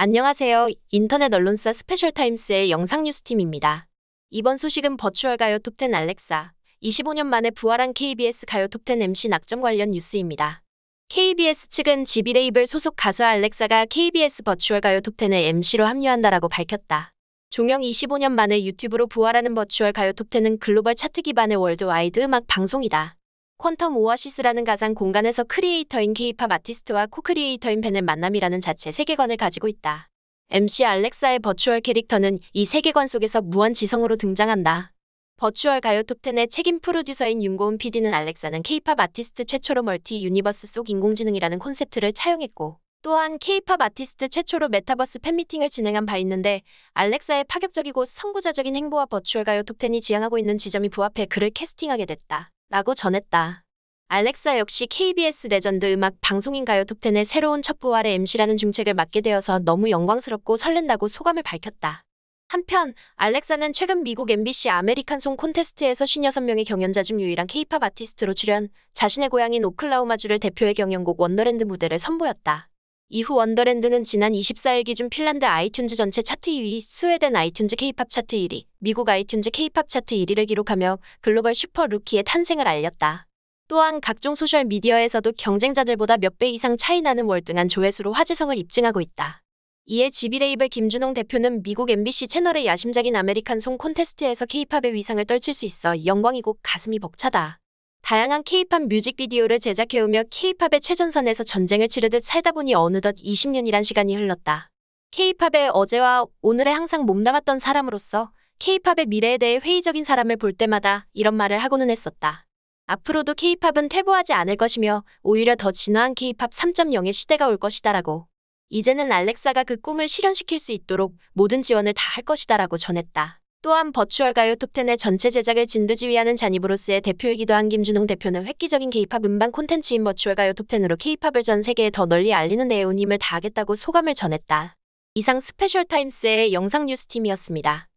안녕하세요. 인터넷 언론사 스페셜타임스의 영상뉴스팀입니다. 이번 소식은 버추얼 가요 톱10 알렉사. 25년 만에 부활한 KBS 가요 톱10 MC 낙점 관련 뉴스입니다. KBS 측은 지비레이블 소속 가수 알렉사가 KBS 버추얼 가요 톱10에 MC로 합류한다라고 밝혔다. 종영 25년 만에 유튜브로 부활하는 버추얼 가요 톱10은 글로벌 차트 기반의 worldwide 음악 방송이다. 퀀텀 오아시스라는 가상 공간에서 creator인 K-팝 아티스트와 co-creator인 팬의 만남이라는 자체 세계관을 가지고 있다. MC 알렉사의 virtual 캐릭터는 이 세계관 속에서 무한 지성으로 등장한다. 버추얼 가요 톱10의 책임 프로듀서인 윤고은 PD는 알렉사는 K-팝 아티스트 최초로 multi universe 속 인공지능이라는 콘셉트를 차용했고 또한 K-팝 아티스트 최초로 메타버스 팬미팅을 진행한 바 있는데 알렉사의 파격적이고 선구자적인 행보와 버추얼 가요 톱10이 지향하고 있는 지점이 부합해 그를 캐스팅하게 됐다. 라고 전했다. 알렉사 역시 KBS legend 음악 방송인 가요 톱10의 새로운 첫 부활의 MC라는 중책을 맡게 되어서 너무 영광스럽고 설렌다고 소감을 밝혔다. 한편 알렉사는 최근 미국 NBC 아메리칸 송 콘테스트에서 56명의 경연자 중 유일한 K-팝 아티스트로 출연, 자신의 고향인 오클라호마주를 대표해 경연곡 원더랜드 무대를 선보였다. 이후 원더랜드는 지난 24일 기준 핀란드 아이튠즈 전체 차트 2위, 스웨덴 아이튠즈 K-팝 차트 1위, 미국 아이튠즈 K-팝 차트 1위를 기록하며 글로벌 슈퍼 루키의 탄생을 알렸다. 또한 각종 소셜 미디어에서도 경쟁자들보다 몇 배 이상 차이 나는 월등한 조회수로 화제성을 입증하고 있다. 이에 지비레이블 김준홍 대표는 미국 NBC 채널의 야심작인 아메리칸 송 콘테스트에서 K-팝의 위상을 떨칠 수 있어 영광이고 가슴이 벅차다. 다양한 K-팝 뮤직비디오를 제작해오며 K-팝의 최전선에서 전쟁을 치르듯 살다 보니 어느덧 20년이란 시간이 흘렀다. K-팝의 어제와 오늘에 항상 몸담았던 사람으로서 K-팝의 미래에 대해 회의적인 사람을 볼 때마다 이런 말을 하고는 했었다. 앞으로도 K-팝은 퇴보하지 않을 것이며 오히려 더 진화한 K-팝 3.0의 시대가 올 것이다라고. 이제는 알렉사가 그 꿈을 실현시킬 수 있도록 모든 지원을 다 할 것이다라고 전했다. 또한 버추얼 가요 톱10의 전체 제작을 진두지휘하는 자니브로스의 대표이기도 한 김준홍 대표는 획기적인 K-팝 음반 콘텐츠인 버추얼 가요 톱10으로 K-팝을 전 세계에 더 널리 알리는 온 힘을 다하겠다고 소감을 전했다. 이상 스페셜 타임스의 영상 뉴스팀이었습니다.